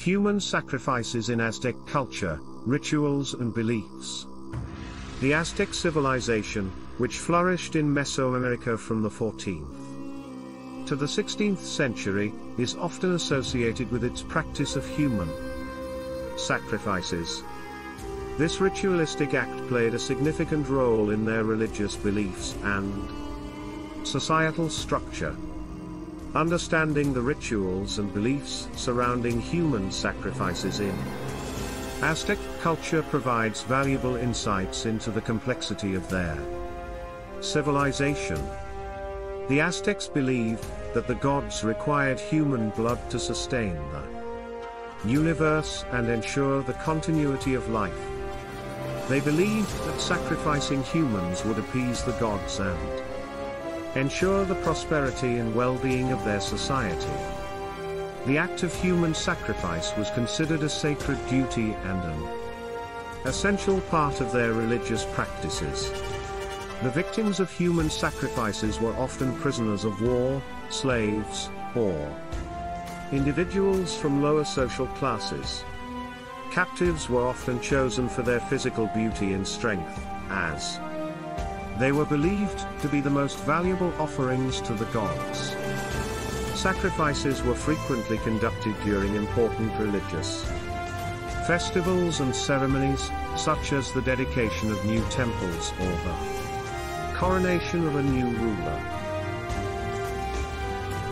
Human sacrifices in Aztec culture, rituals and beliefs. The Aztec civilization, which flourished in Mesoamerica from the 14th to the 16th century, is often associated with its practice of human sacrifices. This ritualistic act played a significant role in their religious beliefs and societal structure. Understanding the rituals and beliefs surrounding human sacrifices in Aztec culture provides valuable insights into the complexity of their civilization. The Aztecs believed that the gods required human blood to sustain the universe and ensure the continuity of life. They believed that sacrificing humans would appease the gods and ensure the prosperity and well-being of their society. The act of human sacrifice was considered a sacred duty and an essential part of their religious practices. The victims of human sacrifices were often prisoners of war, slaves, or individuals from lower social classes. Captives were often chosen for their physical beauty and strength, as they were believed to be the most valuable offerings to the gods. Sacrifices were frequently conducted during important religious festivals and ceremonies, such as the dedication of new temples or the coronation of a new ruler.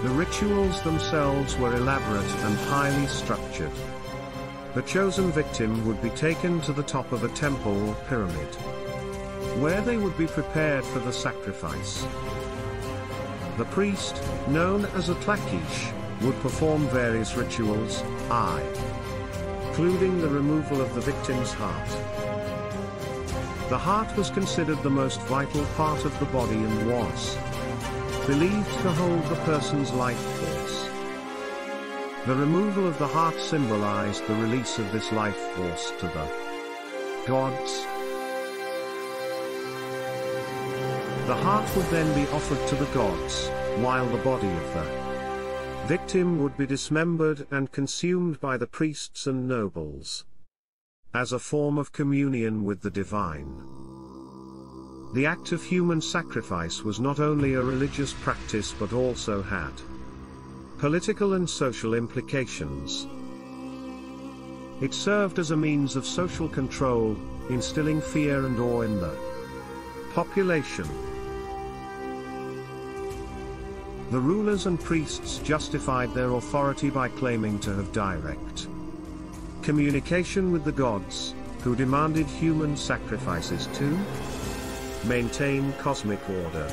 The rituals themselves were elaborate and highly structured. The chosen victim would be taken to the top of a temple or pyramid where they would be prepared for the sacrifice. The priest, known as a tlaquiche, would perform various rituals, I, including the removal of the victim's heart. The heart was considered the most vital part of the body and was believed to hold the person's life force. The removal of the heart symbolized the release of this life force to the gods, The heart would then be offered to the gods, while the body of the victim would be dismembered and consumed by the priests and nobles. As a form of communion with the divine. The act of human sacrifice was not only a religious practice but also had political and social implications. It served as a means of social control, instilling fear and awe in the population. The rulers and priests justified their authority by claiming to have direct communication with the gods, who demanded human sacrifices to maintain cosmic order.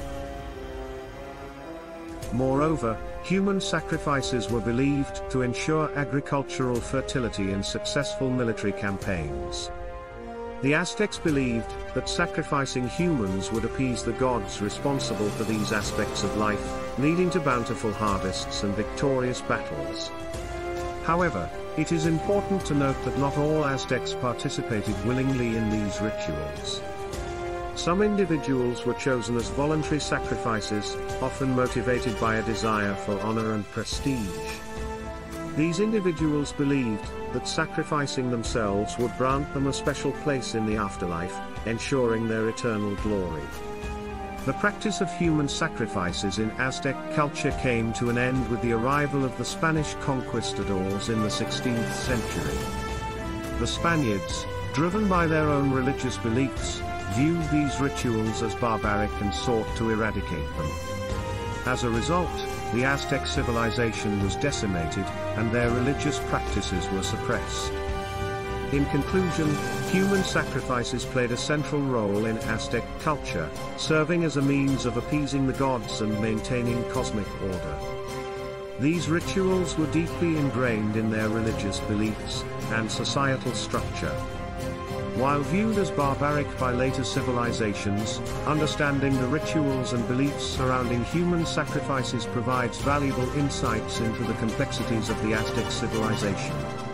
Moreover, human sacrifices were believed to ensure agricultural fertility and successful military campaigns. The Aztecs believed that sacrificing humans would appease the gods responsible for these aspects of life, leading to bountiful harvests and victorious battles. However, it is important to note that not all Aztecs participated willingly in these rituals. Some individuals were chosen as voluntary sacrifices, often motivated by a desire for honor and prestige. These individuals believed that sacrificing themselves would grant them a special place in the afterlife, ensuring their eternal glory. The practice of human sacrifices in Aztec culture came to an end with the arrival of the Spanish conquistadors in the 16th century. The Spaniards, driven by their own religious beliefs, viewed these rituals as barbaric and sought to eradicate them. As a result, the Aztec civilization was decimated, and their religious practices were suppressed. In conclusion, human sacrifices played a central role in Aztec culture, serving as a means of appeasing the gods and maintaining cosmic order. These rituals were deeply ingrained in their religious beliefs and societal structure. While viewed as barbaric by later civilizations, understanding the rituals and beliefs surrounding human sacrifices provides valuable insights into the complexities of the Aztec civilization.